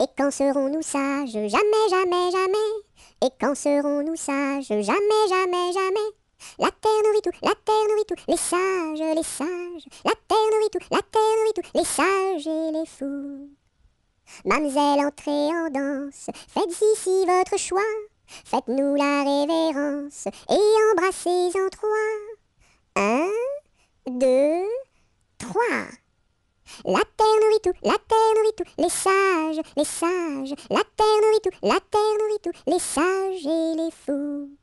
Et quand serons-nous sages? Jamais, jamais, jamais. Et quand serons-nous sages? Jamais, jamais, jamais. La terre nourrit tout, la terre nourrit tout, les sages, les sages. La terre nourrit tout, la terre nourrit tout, les sages et les fous. Mamselle, entrez en danse, faites ici votre choix. Faites-nous la révérence et embrassez en trois. Un, deux, trois. La terre nourrit tout, la terre nourrit tout, les sages, les sages. La terre nourrit tout, la terre nourrit tout, les sages et les fous.